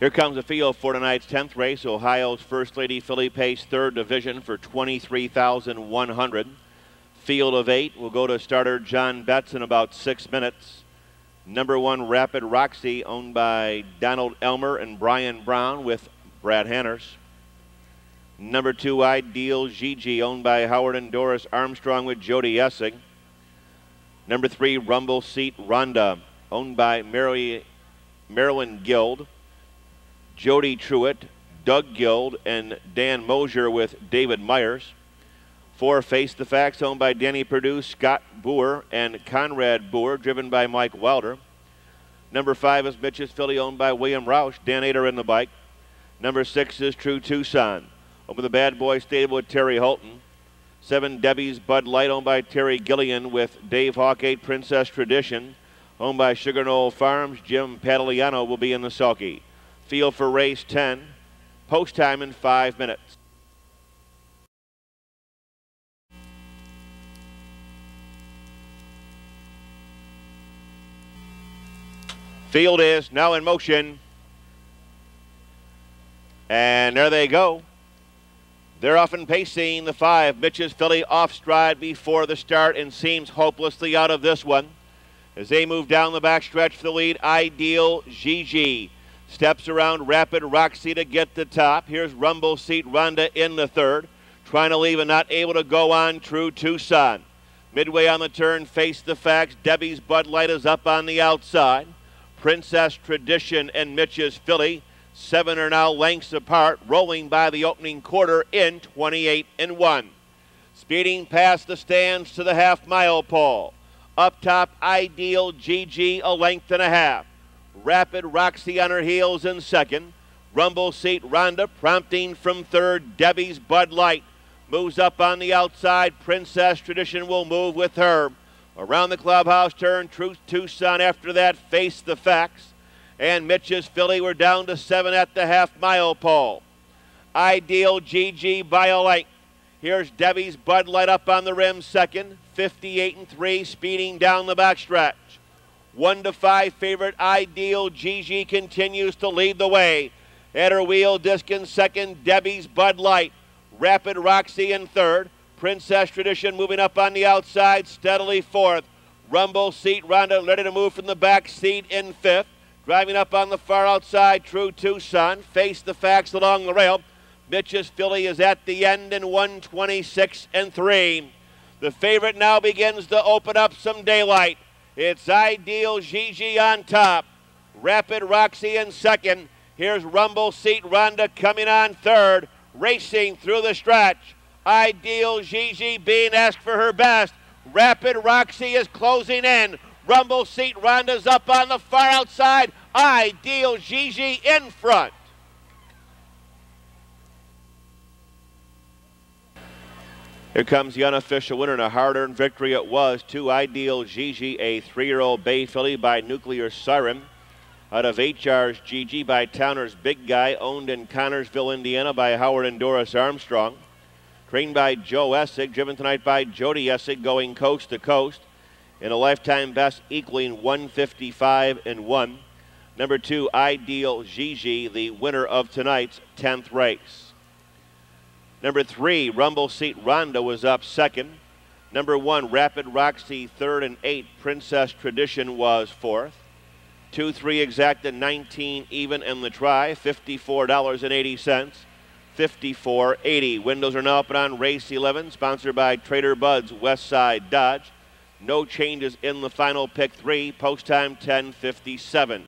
Here comes the field for tonight's 10th race. Ohio's First Lady Filly Pace third division for 23,100. Field of eight will go to starter John Betts in about six minutes. Number one, Rapid Roxy, owned by Donald Elmer and Brian Brown with Brad Hanners. Number two, Ideal Gigi, owned by Howard and Doris Armstrong with Jody Essig. Number three, Rumble Seat Ronda, owned by Mary, Marilyn Guild, Jody Truitt, Doug Guild, and Dan Mosier with David Myers. Four, Face the Facts, owned by Danny Perdue, Scott Boer, and Conrad Boer, driven by Mike Wilder. Number five is Mitch's Philly, owned by William Roush, Dan Ader in the bike. Number six is True Tucson, over the Bad Boy Stable with Terry Holton. Seven, Debbie's Bud Light, owned by Terry Gillian with Dave Hawk. Eight, Princess Tradition, owned by Sugar Knoll Farms. Jim Padaliano will be in the sulky. Field for race 10. Post time in five minutes. Field is now in motion. And there they go. They're off and pacing the five. Mitch's Philly off stride before the start and seems hopelessly out of this one. As they move down the back stretch for the lead, Ideal Gigi steps around Rapid Roxy to get the top. Here's Rumble Seat Ronda in the third, trying to leave and not able to go on True Tucson. Midway on the turn, face the facts. Debbie's Bud Light is up on the outside. Princess Tradition and Mitch's Filly Seven are now lengths apart, rolling by the opening quarter in 28 and 1. Speeding past the stands to the half mile pole. Up top, Ideal Gigi, a length and a half. Rapid Roxy on her heels in second. Rumble Seat Ronda prompting from third. Debbie's Bud Light moves up on the outside. Princess Tradition will move with her. Around the clubhouse turn, True Tucson after that face the facts and Mitch's Filly were down to seven at the half mile pole. Ideal Gigi by a length. Here's Debbie's Bud Light up on the rim second, 58 and 3, speeding down the backstretch. One to five favorite Ideal Gigi continues to lead the way. At her wheel, disc in second, Debbie's Bud Light. Rapid Roxy in third. Princess Tradition moving up on the outside, steadily fourth. Rumble Seat Ronda ready to move from the back seat in fifth. Driving up on the far outside, True Tucson. Face the facts along the rail. Mitch's Philly is at the end in 126 and 3. The favorite now begins to open up some daylight. It's Ideal Gigi on top. Rapid Roxy in second. Here's Rumble Seat Ronda coming on third. Racing through the stretch. Ideal Gigi being asked for her best. Rapid Roxy is closing in. Rumble seat Ronda's up on the far outside. Ideal Gigi in front. Here comes the unofficial winner and a hard-earned victory it was. Two Ideal Gigi, a three-year-old bay filly by Nuclear Siren. Out of HR's Gigi by Towner's Big Guy, owned in Connersville, Indiana by Howard and Doris Armstrong. Trained by Joe Essig, driven tonight by Jody Essig, going coast to coast in a lifetime best equaling 155 and 1. Number two, Ideal Gigi, the winner of tonight's 10th race. Number three, Rumble Seat Ronda was up second. Number one, Rapid Roxy third and eight. Princess Tradition was fourth. Two, three exacta 19 even in the try, $54.80. 54.80. Windows are now open on race 11, sponsored by Trader Bud's Westside Dodge. No changes in the final pick three. Post time 10:57.